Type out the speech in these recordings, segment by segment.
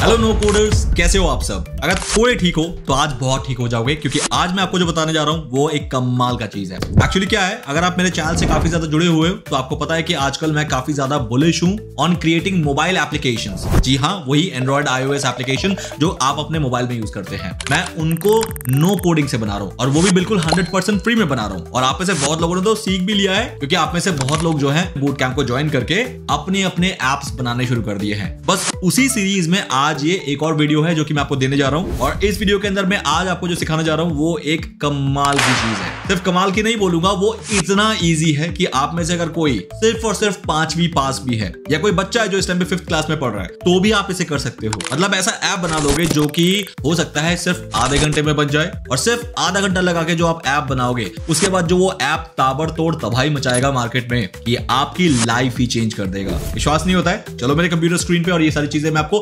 Hello no coders कैसे हो आप सब? अगर थोड़े ठीक हो तो आज बहुत ठीक हो जाओगे, क्योंकि आज मैं आपको जो बताने जा रहा हूँ, वो एक कमाल का चीज़ है। एक्चुअली क्या है, अगर आप मेरे चैनल से काफ़ी ज़्यादा जुड़े हुए हो तो आपको पता है कि आजकल मैं काफ़ी ज़्यादा बुलिश हूँ ऑन क्रिएटिंग मोबाइल एप्लीकेशन जी हाँ वही एंड्रॉइड आईओएस एप्लीकेशन जो आप अपने मोबाइल में यूज़ करते हैं। मैं उनको नो कोडिंग से बना रहा हूँ, और वो भी बिल्कुल हंड्रेड फ्री में बना रहा हूँ। और आप में से बहुत लोगों ने तो सीख भी लिया है, क्योंकि आप में से बहुत लोग जो है बूट कैंप को ज्वाइन करके अपने अपने एप्स बनाने शुरू कर दिए हैं। बस उसी सीरीज़ में आज ये एक और वीडियो है जो कि मैं आपको देने जा रहा हूँ। और इस वीडियो के अंदर मैं आज आपको जो सिखाने जा रहा हूँ, वो एक कमाल की चीज़ है। सिर्फ़ कमाल की नहीं बोलूँगा, वो इतना इजी है कि आप में से अगर कोई सिर्फ़ और सिर्फ़ पांचवी पास भी है, या कोई बच्चा है जो इस टाइम पे फिफ्थ क्लास में पढ़ रहा है तो भी आप इसे कर सकते हो। मतलब ऐसा ऐप बना दोगे जो कि हो सकता है सिर्फ़ आधे घंटे में बन जाए, और सिर्फ़ आधा घंटा लगा के जो आप ऐप बनाओगे, उसके बाद जो वो ऐप ताबड़तोड़ तबाही मचाएगा मार्केट में कि आपकी लाइफ ही चेंज कर देगा। विश्वास नहीं होता है? चलो मेरे कंप्यूटर स्क्रीन पे और ये सारी चीज़ें मैं आपको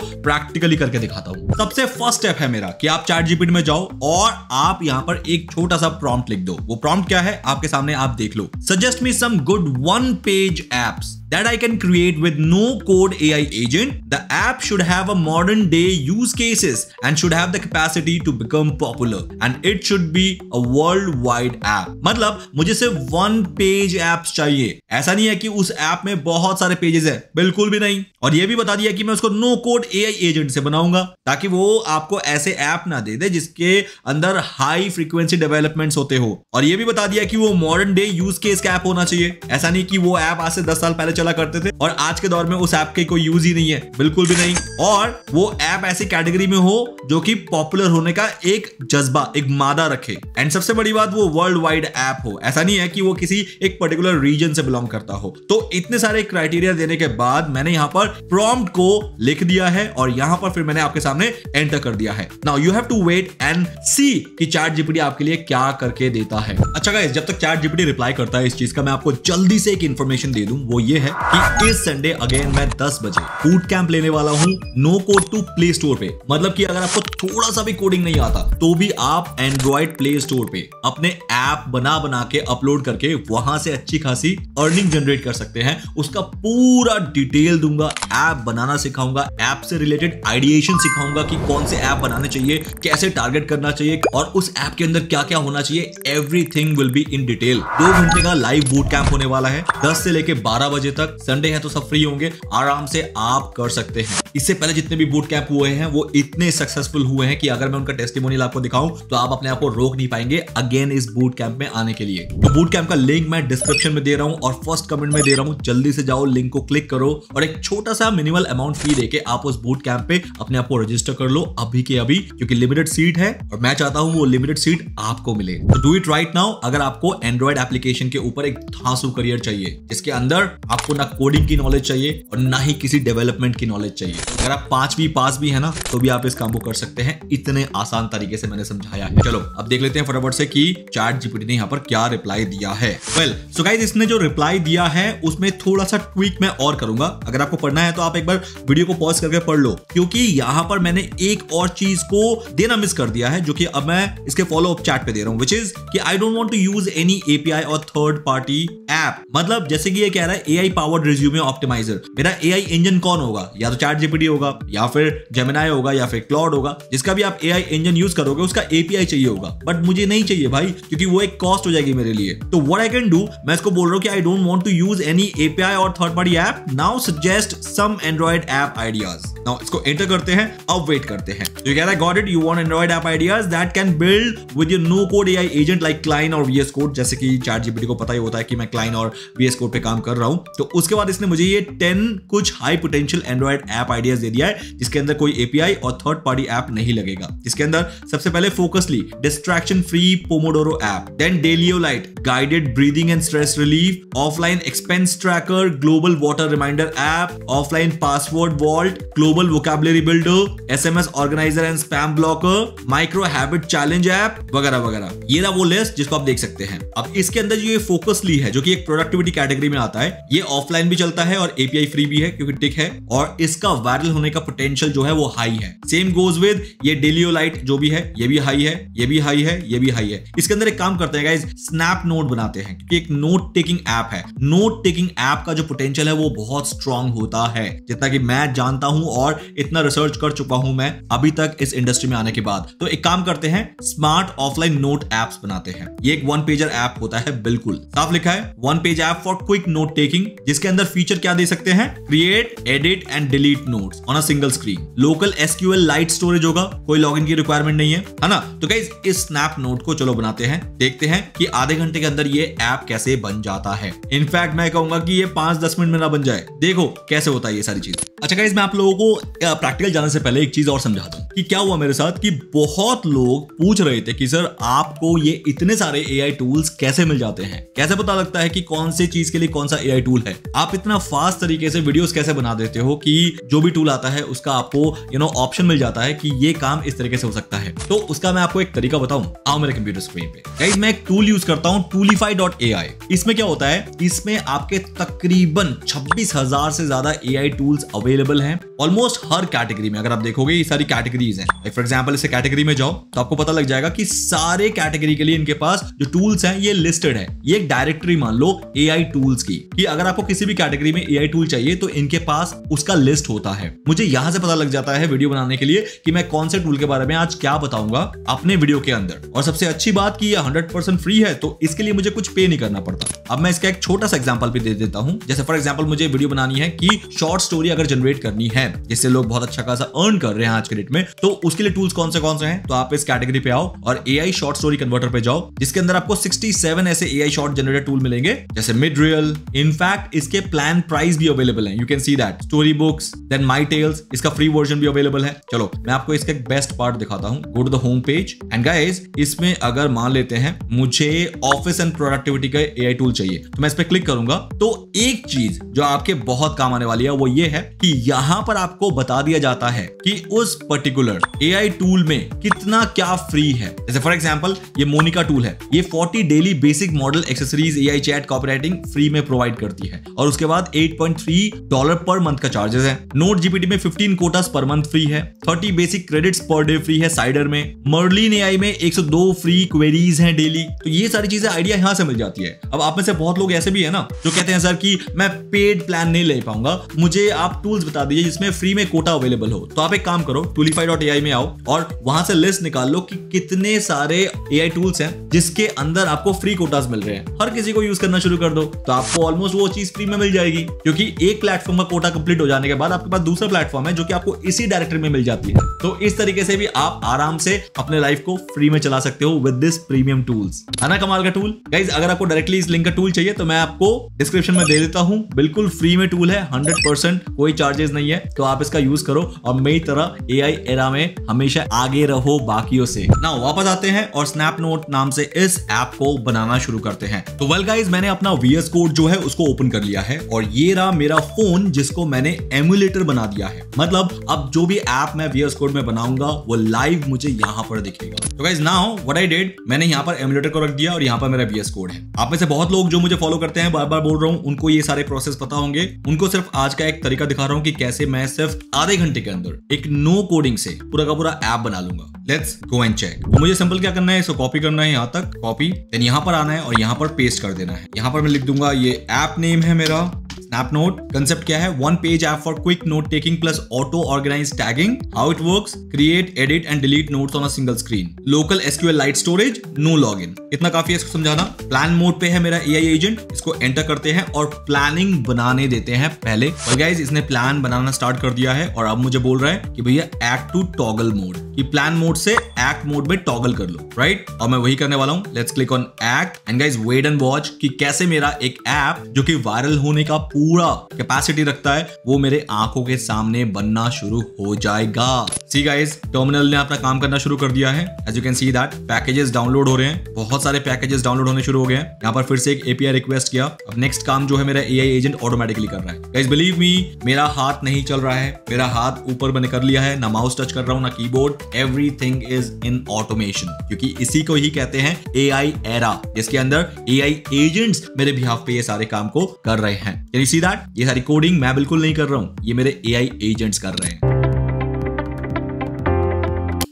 प्रैक्टिकली करके दिखाता हूँ। सबसे फ़र्स्ट स्टेप है मेरा कि आप चार जीपीटी में जाओ और आप यहाँ पर एक छोटा सा प्रॉम्प्ट लिख दो। वो प्रॉम्प्ट क्या है? आपके सामने आप देख लो। Suggest me some good one page apps that I can create with no code AI agent. The app should have a modern day use cases and should have the capacity to become popular. And it should be a worldwide app. मतलब मुझे सिर्फ़ one page apps चाहिए। ऐसा नहीं है कि उस app में बहुत सारे पेजेस है। बिल्कुल भी नहीं। और ये भी बता दिया कि मैं उसको नो कोड एआई एजेंट से बनाऊँगा, ताकि वो आपको ऐसे ऐप ना दे दे जिसके अंदर हाई फ्रीक्वेंसी डेवलपमेंट्स होते हो। और ये भी बता दिया कि वो मॉडर्न डे यूज़ केस का ऐप होना चाहिए। ऐसा नहीं कि वो ऐप आज से दस साल पहले चला करते थे। और आज के दौर में उस ऐप के कोई यूज़ ही नहीं है। बिल्कुल भी नहीं। और वो ऐप ऐसी कैटेगरी में हो जो कि पॉपुलर होने का एक जज्बा, एक मादा रखे। एंड सबसे बड़ी बात वो वर्ल्ड वाइड ऐप हो। ऐसा नहीं है कि वो किसी एक पर्टिकुलर रीजन से बिलोंग करता हो। तो इतने सारे क्राइटेरिया देने के बाद मैंने यहाँ पर प्रॉम्प्ट को लिख दिया है और यहाँ पर फिर मैंने आपके सामने एंटर कर दिया है। Now you have to wait and see कि चैट जीपीटी आपके लिए क्या करके देता है। अच्छा गाइस जब तक चैट जीपीटी रिप्लाई करता है इस चीज़ का, मैं आपको जल्दी से एक इन्फॉर्मेशन दे दूँ। वो ये है कि इस संडे अगेन मैं 10 बजे फ़ूड कैंप लेने वाला हूँ no code to Play Store पे। मतलब कि अगर आपको थोड़ा सा भी कोडिंग नहीं आता तो भी आप एंड्रॉइड प्ले स्टोर पे अपने ऐप बना बना के अपलोड करके वहाँ से अच्छी खासी अर्निंग जनरेट कर सकते हैं। उसका पूरा डिटेल दूँगा ऐप बनाना सिखाऊँगा ऐप से रिलेटेड आइडिएशन सिखाऊँगा कि कौन से ऐप बनाने चाहिए, कैसे टारगेट करना चाहिए और उस ऐप के अंदर क्या क्या होना चाहिए। Everything will be in detail दो घंटे का लाइव बूट कैंप होने वाला है 10 से लेके 12 बजे तक संडे है तो सब फ्री होंगे, आराम से आप कर सकते हैं। इससे पहले जितने भी बूट कैंप हुए हैं, वो इतने सक्सेसफुल हुए हैं कि अगर मैं उनका टेस्टिमोनियल आपको दिखाऊँ तो आप अपने आप को रोक नहीं पाएँगे अगेन इस बूट कैंप में आने के लिए। तो बूट कैंप का लिंक मैं डिस्क्रिप्शन में दे रहा हूँ और फ़र्स्ट कमेंट में दे रहा हूँ, जल्दी से जाओ लिंक को क्लिक करो और एक छोटा सा मिनिमल अमाउंट फ़ी देके आप उस बूट कैंप पे अपने आप को रजिस्टर कर लो अभी के अभी, क्योंकि लिमिटेड सीट है और मैं चाहता हूँ वो लिमिटेड सीट आपको मिले। तो डू इट राइट नाउ अगर आपको एंड्रॉइड एप्लीकेशन के ऊपर एक धांसू करियर चाहिए, जिसके अंदर आपको ना कोडिंग की नॉलेज चाहिए और ना ही किसी डेवलपमेंट की नॉलेज चाहिए। अगर आप पांचवी पास भी है ना तो भी आप इस काम को कर सकते हैं। इतने आसान तरीके से मैंने समझाया है। चलो, अब देख लेते हैं फटाफट से कि चैट जीपीटी ने यहाँ पर क्या रिप्लाई दिया है। वेल सो गाइस इसने जो रिप्लाई दिया है, उसमें थोड़ा सा ट्वीक मैं और करूँगा। अगर आपको पढ़ना है तो आप एक बार वीडियो को पॉज करके पढ़ लो। क्योंकि यहाँ पर मैंने एक और चीज़ को देना मिस कर दिया है, जो कि अब मैं इसके फॉलो अप चैट पे दे रहा हूँ विच इज़ कि I don't want to use any API और थर्ड पार्टी ऐप मतलब जैसे कि ये कह रहा है एआई पावर्ड रिज्यूमे ऑप्टिमाइजर मेरा एआई इंजन कौन होगा? या तो चैट जीपीटी होगा, या फिर जेमिनाई होगा, या फिर क्लॉड होगा। जिसका भी आप एआई इंजन यूज़ करोगे, उसका एपीआई चाहिए होगा। बट मुझे नहीं चाहिए भाई, क्योंकि वो एक कॉस्ट हो जाएगी मेरे लिए। तो व्हाट आई कैन डू मैं इसको बोल रहा हूँ कि I don't want to use any API और third party app now suggest some Android app ideas now इसको एंटर करते हैं, अब वेट करते हैं। तो रहा है got it you want Android app ideas that can build with your no code AI agent like Cline और वीएस कोड जैसे कि चैट जीपीटी को पता ही होता है कि मैं क्लाइन और वीएस कोड पे काम कर रहा हूँ। तो उसके बाद इसने मुझे ये 10 कुछ high potential Android app ideas दे दिया है, जिसके अंदर कोई एपीआई और थर्ड पार्टी ऐप नहीं लगेगा। जिसके अंदर सबसे पहले Focusly distraction free Pomodoro app then Daylio lite guided breathing and stress relief offline expense tracker global water reminder app offline password vault global vocabulary builder S M S organizer and spam blocker micro habit challenge app वगैरह वगैरह। ये रहा वो list जिसको आप देख सकते हैं। अब इसके अंदर जो ये फोकसली है, जो कि एक प्रोडक्टिविटी कैटेगरी में आता है, ये ऑफलाइन भी चलता है और एपीआई फ्री भी है, क्योंकि टिक है, और इसका वायरल होने का पोटेंशियल जो है वो हाई है। सेम गोज विद ये डेलियोलाइट जो भी है, ये भी हाई है, ये भी हाई है, ये भी हाई है। इसके अंदर एक काम करते हैं स्नैप नोट बनाते हैं, क्योंकि एक नोट टेकिंग ऐप है। नोट टेकिंग ऐप का जो पोटेंशियल है वो बहुत स्ट्रांग होता है, जितना कि मैं जानता हूँ और इतना रिसर्च कर चुका हूँ मैं अभी तक इस इंडस्ट्री में आने के बाद। तो एक काम करते हैं स्मार्ट ऑफलाइन नोट एप्स बनाते हैं। ये एक वन पेजर ऐप होता है, बिल्कुल। साफ़ लिखा है one page app for quick note taking जिसके अंदर फीचर क्या दे सकते हैं? Create edit and delete notes on a single screen local SQLite storage होगा, कोई लॉगिन की रिक्वायरमेंट नहीं है है ना? तो गाइज़ इस स्नैप नोट को चलो बनाते हैं, देखते हैं कि आधे घंटे के अंदर ये ऐप कैसे बन जाता है। इनफैक्ट मैं कहूँगा कि ये पाँच दस मिनट में ना बन जाए। देखो, कैसे होता है ये सारी चीज़। अच्छा गाइज़ मैं आप लोगों को प्रैक्टिकल जाने से पहले एक चीज़ और समझा दूँ कि क्या हुआ मेरे साथ कि बहुत लोग पूछ रहे थे कि, सर, आपको ये इतने सारे एआई टूल्स कैसे मिल जाते हैं? कैसे पता लगता है कि कौन से चीज़ के लिए कौन सा एआई टूल है? आप इतना फास्ट तरीके से वीडियोस कैसे बना देते हो कि जो भी टूल आता है, उसका आपको यू नो ऑप्शन मिल जाता है कि ये काम इस तरीके से हो सकता है। तो उसका मैं आपको एक तरीका बताऊँ। आओ मेरे कंप्यूटर स्क्रीन पे। गाइस मैं एक टूल यूज़ करता हूँ toolify.ai इसमें क्या होता है? इसमें आपके तकरीबन छब्बीस से ज़्यादा एआई टूल्स अवेलेबल हैं ऑलमोस्ट हर कैटेगरी में। अगर आप देखोगे, ये सारी कैटेगरीज हैं। फॉर एग्जांपल इसे कैटेगरी में जाओ तो आपको पता लग जाएगा कि सारे कैटेगरी के लिए इनके पास जो टूल्स हैं, ये लिस्टेड है। ये एक डायरेक्टरी मान लो एआई टूल्स की, कि अगर आपको किसी भी कैटेगरी में एआई टूल चाहिए तो इनके पास उसका लिस्ट होता है। मुझे यहाँ से पता लग जाता है वीडियो बनाने के लिए कि मैं कौन से टूल के बारे में आज क्या बताऊँगा अपने वीडियो के अंदर। और सबसे अच्छी बात की ये हंड्रेड परसेंट फ्री है तो इसके लिए मुझे कुछ पे नहीं करना पड़ता। अब मैं इसका एक छोटा सा एग्ज़ाम्पल भी दे देता हूँ। जैसे फॉर एग्ज़ाम्पल मुझे वीडियो बनानी है कि शॉर्ट स्टोरी अगर जनरेट करनी है, जिससे लोग बहुत अच्छा खासा अर्न कर रहे हैं आज के डेट में तो उसके लिए टूल्स कौन से कौन से हैं? तो आप इस कैटेगरी पे आओ और एआई शॉर्ट स्टोरी कन्वर्टर पे जाओ, जिसके अंदर आपको 67 ऐसे एआई शॉर्ट जनरेटर टूल मिलेंगे, जैसे मिड रियल इनफैक्ट इसके प्लान प्राइस भी अवेलेबल है you can see that story books then my tales इसका फ्री वर्जन भी अवेलेबल है चलो मैं आपको इसका बेस्ट पार्ट दिखाता हूँ go to the home page and guys इसमें अगर मान लेते हैं मुझे ऑफ़िस एंड प्रोडक्टिविटी का एआई टूल चाहिए तो मैं इस पर क्लिक करूँगा तो एक चीज़ जो आपके बहुत काम आने वाली है वो ये है कि यहाँ पर आपको बता दिया जाता है कि उस पर्टिकुलर एआई टूल में कितना क्या फ्री है जैसे फॉर एग्जांपल ये मोनिका टूल है ये 40 daily basic model accessories A I chat copywriting free में प्रोवाइड करती है और उसके बाद 8.3 डॉलर पर मंथ का चार्जेस है। नोट जीपीटी में 15 कोटास पर मंथ फ्री है। 30 basic credits per day free है साइडर में। मर्लिन एआई में 102 फ्री क्वेरीज हैं डेली तो ये सारी चीज़ें आइडिया यहाँ से मिल जाती है। अब आप में से बहुत लोग ऐसे भी है ना, जो कहते हैं, सर, कि मैं पेड प्लान नहीं ले पाऊँगा। मुझे आप टूल्स बता दीजिए जिसमें फ्री में कोटा अवेलेबल हो। तो आप एक काम करो टूलीफाई में आओ और वहाँ से लिस्ट निकाल लो कि कितने सारे एआई टूल्स हैं जिसके अंदर आपको फ्री कोटास मिल रहे हैं। हर किसी को यूज़ करना शुरू कर दो। तो आपको ऑलमोस्ट वो चीज़ फ्री में मिल जाएगी, क्योंकि एक प्लेटफॉर्म का कोटा कंप्लीट हो जाने के बाद आपके पास दूसरा प्लेटफॉर्म है जो कि आपको इसी डायरेक्टरी में मिल जाती है। तो इस तरीके से भी आप आराम से अपने लाइफ को फ्री में चला सकते हो विद दिस प्रीमियम टूल्स है ना कमाल का टूल गाइज़ अगर आपको डायरेक्टली इस लिंक का टूल चाहिए तो मैं आपको डिस्क्रिप्शन में दे देता हूँ। बिल्कुल फ्री में टूल है हंड्रेड कोई चार्जेस नहीं है तो आप इसका यूज़ करो और मेरी तरह ए आई में हमेशा आगे रहो बाकियों से। ना वापस आते हैं और स्नैप नोट नाम से इस ऐप को बनाना शुरू करते हैं। तो वेल गाइज़ मैंने अपना वीएस कोड जो है उसको ओपन कर लिया है और ये रहा मेरा फ़ोन जिसको मैंने एमुलेटर बना दिया है। मतलब अब जो भी ऐप मैं वीएस कोड में बनाऊँगा, वो लाइव मुझे यहाँ पर दिखेगा। तो guys now what I did मैंने यहाँ पर एमुलेटर को रख दिया और यहाँ पर मेरा वीएस कोड है। आप में से बहुत लोग जो मुझे फॉलो करते हैं बार बार बोल रहा हूँ, उनको ये सारे प्रोसेस पता होंगे। उनको सिर्फ़ आज का एक तरीका दिखा रहा हूँ कि कैसे मैं सिर्फ़ आधे घंटे के अंदर एक नो कोडिंग से पूरा का पूरा ऐप बना लूँगा। लेट्स गो एंड चेक मुझे सिंपल क्या करना है, इसको कॉपी करना है यहाँ तक। कॉपी देन यहाँ पर आना है और यहाँ पर पेस्ट कर देना है। यहाँ पर मैं लिख दूँगा ये ऐप नेम है मेरा। स्नैप नोट कंसेप्ट क्या है? One page app for quick note taking plus auto organize tagging how it works create edit and delete notes on a single screen local SQLite storage no login इतना काफ़ी है इसको समझाना। Plan mode पे है मेरा एआई एजेंट इसको enter करते हैं और प्लानिंग बनाने देते हैं पहले। और गाइस इसने प्लान बनाना स्टार्ट कर दिया है और अब मुझे बोल रहा है कि भैया एक्ट टू टॉगल मोड कि प्लान मोड से एक्ट मोड में टॉगल कर लो राइट और मैं वही करने वाला हूँ। Let's click on act and guys wait and watch कि कैसे मेरा एक ऐप जो कि वायरल होने का पूरा कैपेसिटी रखता है, वो मेरे आँखों के सामने बनना शुरू हो जाएगा। सी गाइस टर्मिनल ने अपना काम करना शुरू कर दिया है। As you can see that packages download हो रहे हैं। बहुत सारे पैकेजेस डाउनलोड होने शुरू हो गए हैं। यहाँ पर फिर से एक एपीआई रिक्वेस्ट किया। अब नेक्स्ट काम जो है मेरा एआई एजेंट ऑटोमेटिकली कर रहा है। गाइस बिलीव मी मेरा हाथ नहीं चल रहा है। मेरा हाथ ऊपर मैंने कर लिया है। ना माउस टच कर रहा हूँ, no keyboard everything is in automation क्योंकि इसी को ही कहते हैं ए आई एरा जिसके अंदर ए आई एजेंट्स मेरे बिहाफ पे ये सारे काम को कर रहे हैं। कैन यू सी दैट ये सारी कोडिंग मैं बिल्कुल नहीं कर रहा हूँ। ये मेरे ए आई एजेंट्स कर रहे हैं।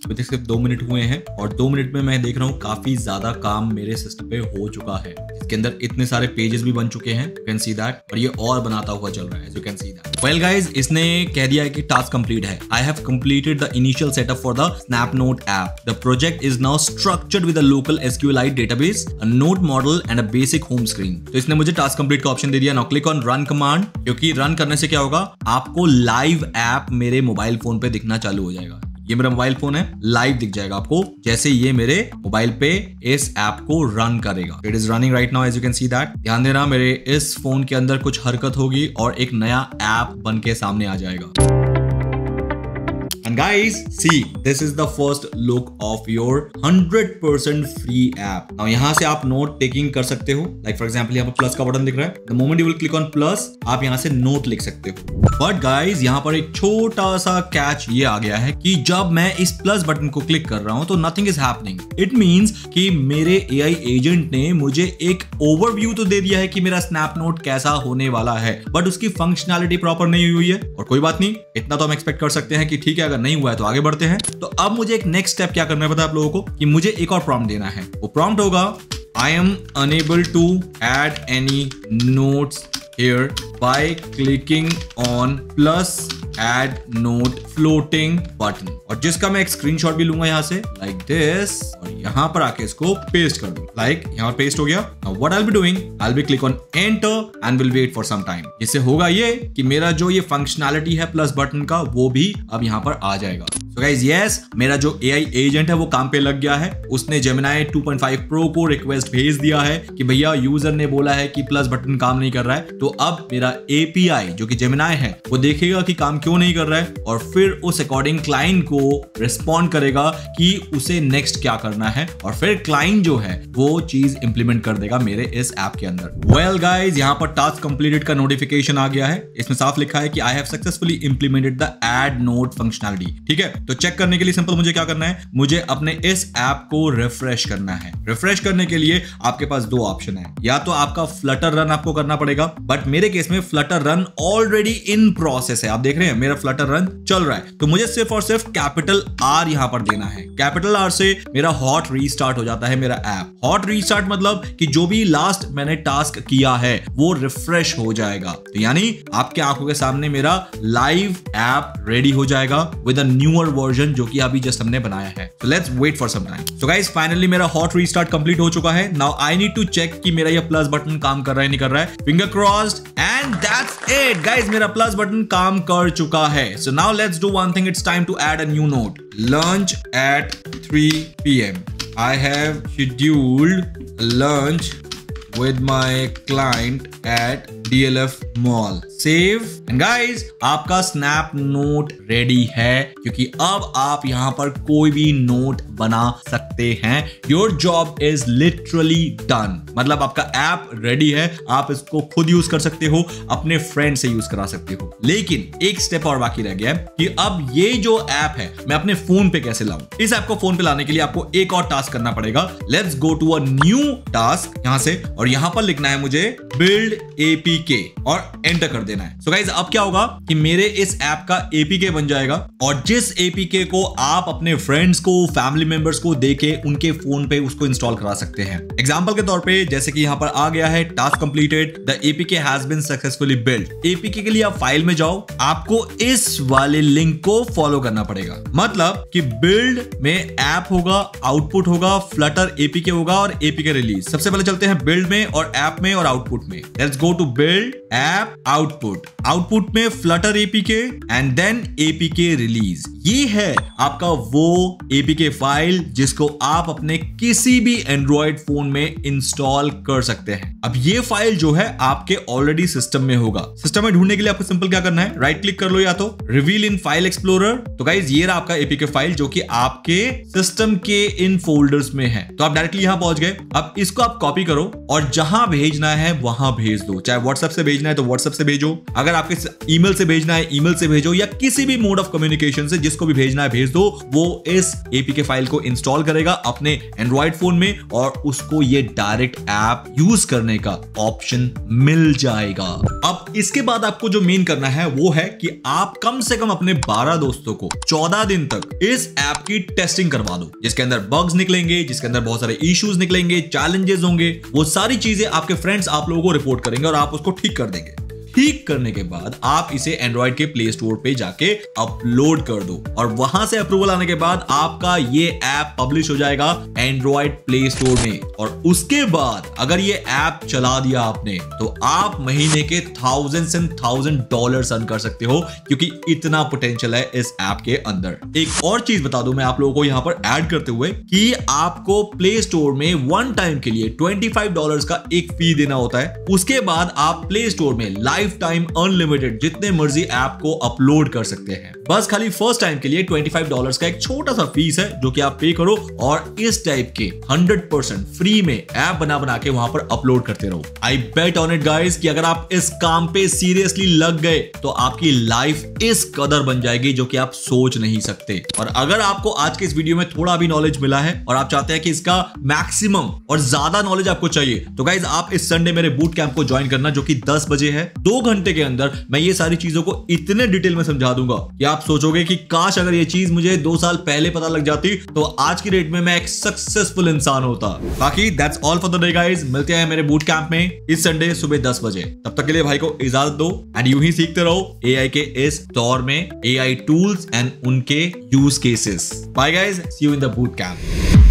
तक सिर्फ़ दो मिनट हुए हैं और दो मिनट में मैं देख रहा हूँ काफ़ी ज़्यादा काम मेरे सिस्टम पे हो चुका है। इसके अंदर इतने सारे पेजेस भी बन चुके हैं। कैन सी दैट और ये और बनाता हुआ चल रहा है you can see that well guys इसने कह दिया है कि टास्क कंप्लीट है। I have completed the initial setup for the snap note app the project is now structured with a local SQLite database note model and a basic home screen तो इसने मुझे task complete का option दे दिया। Now click on run command क्योंकि run करने से क्या होगा? आपको लाइव ऐप मेरे मोबाइल फ़ोन पे दिखना चालू हो जाएगा। ये मेरा मोबाइल फ़ोन है लाइव दिख जाएगा आपको, जैसे ये मेरे मोबाइल पे इस ऐप को रन करेगा। It is running right now as you can see that ध्यान देना, मेरे इस फ़ोन के अंदर कुछ हरकत होगी और एक नया ऐप बन के सामने आ जाएगा। And guys, see, this is the first look of your 100% free app. Now यहाँ से आप नोट टेकिंग कर सकते हो. लाइक फॉर एग्ज़ाम्पल यहाँ पर प्लस का बटन दिख रहा है. The moment you will click on plus आप यहाँ से नोट लिख सकते हो. बट गाइज़ यहाँ पर एक छोटा सा कैच ये आ गया है कि जब मैं इस प्लस बटन को क्लिक कर रहा हूँ तो nothing is happening it means कि मेरे एआई एजेंट ने मुझे एक ओवरव्यू तो दे दिया है कि मेरा स्नैप नोट कैसा होने वाला है. बट उसकी फंक्शनैलिटी प्रॉपर नहीं हुई है. और कोई बात नहीं इतना तो हम एक्सपेक्ट कर सकते हैं कि ठीक है अगर नहीं हुआ है तो आगे बढ़ते हैं। तो अब मुझे एक नेक्स्ट स्टेप क्या करना है पता आप लोगों को? कि मुझे एक और प्रॉम्प्ट देना है। वो प्रॉम्प्ट होगा I am unable to add any notes here by clicking on plus add note floating button और जिसका मैं एक स्क्रीनशॉट भी लूँगा यहाँ से लाइक like दिस और यहाँ पर आके इसको पेस्ट कर दूँ लाइक like, यहाँ पेस्ट हो गया। What I be doing I be click on enter and will wait for some time इससे होगा ये कि मेरा जो ये फंक्शनैलिटी है प्लस बटन का वो भी अब यहाँ पर आ जाएगा। सो गाइज़ यस मेरा जो एआई एजेंट है वो काम पे लग गया है। उसने जेमिनाई 2.5 प्रो को रिक्वेस्ट भेज दिया है कि भैया यूज़र ने बोला है कि प्लस बटन काम नहीं कर रहा है। तो अब मेरा एपीआई जो कि जेमिनाई है वो देखेगा कि काम क्यों नहीं कर रहा है? और फिर उस अकॉर्डिंग क्लाइंट को रिस्पॉन्ड करेगा कि उसे नेक्स्ट क्या करना है। और फिर क्लाइंट जो है, वो चीज़ इंप्लीमेंट कर देगा मेरे इस ऐप के अंदर। वेल गाइज़ यहाँ पर टास्क कंप्लीटेड का नोटिफिकेशन आ गया है। इसमें साफ़ लिखा है कि I have successfully implemented the add note functionality ठीक है? तो चेक करने के लिए सिंपल मुझे क्या करना है? मुझे अपने इस ऐप को रिफ्रेश करना है। रिफ्रेश करने के लिए आपके पास दो ऑप्शन है। या तो आपका फ्लटर रन आपको करना पड़ेगा बट मेरे केस में Flutter run already in process है। आप देख रहे हैं? मेरा फ्लटर रन चल रहा है। तो मुझे सिर्फ़ और सिर्फ़ कैपिटल आर यहाँ पर देना है। कैपिटल आर से मेरा हॉट रीस्टार्ट हो जाता है मेरा ऐप हॉट रीस्टार्ट मतलब कि जो भी लास्ट मैंने टास्क किया है, वो रिफ्रेश हो जाएगा। तो यानी आपके आँखों के सामने मेरा लाइव ऐप रेडी हो जाएगा विद अ न्यूअर वर्जन जो कि अभी जस्ट हमने बनाया है। तो let's wait for some time so guys finally मेरा हॉट रीस्टार्ट कंप्लीट हो चुका है। Now I need to check कि मेरा ये प्लस बटन काम कर रहा है, नहीं कर रहा है। Finger crossed and that's it guys मेरा प्लस बटन काम कर चुका है so now let's do one thing it's time to add a new note lunch at 3 pm I have scheduled lunch with my client at DLF mall save and guys आपका snap note ready है, क्योंकि अब आप यहाँ पर कोई भी note बना सकते हैं। Your job is literally done मतलब आपका ऐप रेडी है, आप इसको खुद यूज़ कर सकते हो, अपने फ्रेंड से यूज़ करा सकते हो। लेकिन एक स्टेप और बाकी रह गया है कि अब ये जो ऐप है, मैं अपने फ़ोन पे कैसे लाऊं? इस ऐप को फ़ोन पे लाने के लिए आपको एक और टास्क करना पड़ेगा। Let's go to a new task यहाँ से, और यहाँ पर लिखना है मुझे बिल्ड एपीके और एंटर कर देना है। सो so गाइज़ अब क्या होगा कि मेरे इस ऐप का एपीके बन जाएगा और जिस एपीके को आप अपने फ्रेंड्स को फैमिली मेंबर्स को देके उनके फ़ोन पे उसको इंस्टॉल करा सकते हैं। एग्ज़ाम्पल के तौर पे, जैसे कि यहाँ पर आ गया है task completed the APK has been successfully build APK के लिए आप फ़ाइल में जाओ, आपको इस वाले लिंक को फॉलो करना पड़ेगा। मतलब कि बिल्ड में ऐप होगा आउटपुट होगा फ्लटर एपीके होगा और एपीके रिलीज़ सबसे पहले चलते हैं बिल्ड में और ऐप में और आउटपुट में। Let's go to build app output output में Flutter APK and then APK release ये है आपका वो एपीके फ़ाइल जिसको आप अपने किसी भी एंड्रॉयड फ़ोन में इंस्टॉल कर सकते हैं। अब ये फ़ाइल जो है आपके ऑलरेडी सिस्टम में होगा। सिस्टम में ढूँढने के लिए आपको सिंपल क्या करना है? राइट क्लिक कर लो या तो रिवील इन फ़ाइल एक्सप्लोरर तो गाइज़ ये रहा आपका एपीके फ़ाइल जो कि आपके सिस्टम के इन फोल्डर्स में है। तो आप डायरेक्टली यहाँ पहुँच गए। अब इसको आप कॉपी करो और जहाँ भेजना है वहाँ भेज दो। चाहे व्हाट्सएप से भेजना है तो व्हाट्सएप से भेजो। अगर आपके ईमेल से भेजना है ईमेल से भेजो या किसी भी मोड ऑफ़ कम्युनिकेशन से जिसको भी भेजना है भेज दो, वो इस एपीके फ़ाइल को इंस्टॉल करेगा अपने एंड्रॉइड फ़ोन में और उसको ये डायरेक्ट ऐप यूज़ करने का ऑप्शन मिल जाएगा। अब इसके बाद आपको जो मेन करना है, वो है कि आप कम से कम अपने 12 दोस्तों को 14 दिन तक इस ऐप की टेस्टिंग करवा दो, जिसके अंदर बग्स निकलेंगे, जिसके अंदर बहुत सारे इश्यूज़ निकलेंगे चैलेंजेस होंगे, वो सारी चीज़ें आपके फ्रेंड्स आप लोगों को रिपोर्ट करेंगे और आप उसको ठीक कर देंगे। ठीक करने के बाद आप इसे एंड्रॉइड के प्ले स्टोर पे जाके अपलोड कर दो। और वहाँ से अप्रूवल आने के बाद आपका ये ऐप पब्लिश हो जाएगा एंड्रॉइड प्ले स्टोर में। और उसके बाद अगर ये ऐप चला दिया आपने तो आप महीने के thousand and thousand dollar earn कर सकते हो, क्योंकि इतना पोटेंशियल है इस ऐप के अंदर। एक और चीज़ बता दू मैं आप लोगों को यहाँ पर एड करते हुए, कि आपको प्ले स्टोर में वन टाइम के लिए ट्वेंटी का एक फ़ी देना होता है। उसके बाद आप प्ले स्टोर में लाइव लाइफ टाइम अनलिमिटेड जितने मर्ज़ी ऐप को अपलोड कर सकते हैं। बस खाली फ़र्स्ट टाइम के लिए 25 डॉलर्स का एक छोटा सा फ़ीस है, जो कि आप पे करो और इस टाइप के 100% फ्री में ऐप बना बना के वहाँ पर अपलोड करते रहो। I bet on it guys कि अगर आप इस काम पे सीरियसली लग गए तो आपकी लाइफ इस कदर बन जाएगी जो कि आप सोच नहीं सकते। और अगर आपको आज के इस वीडियो में थोड़ा भी नॉलेज मिला है और आप चाहते हैं कि इसका मैक्सिमम और ज़्यादा नॉलेज आपको चाहिए तो गाइज़ आप इस संडे मेरे बूट कैंप को ज्वाइन करना, जो कि 10 बजे है। दो दो घंटे के अंदर मैं ये सारी चीज़ों को इतने डिटेल में समझा दूँगा कि आप सोचोगे कि काश अगर ये चीज़ मुझे दो साल पहले पता लग जाती तो आज की डेट में मैं एक सक्सेसफुल इंसान होता। बाकी that's all for the day guys मिलते हैं मेरे बूट कैंप में इस संडे सुबह दस बजे। तब तक के लिए भाई को इजाज़त दो एंड यू ही सीखते रहो ए के इस दौर में ए टूल्स एंड उनके use cases bye guys see you in the boot camp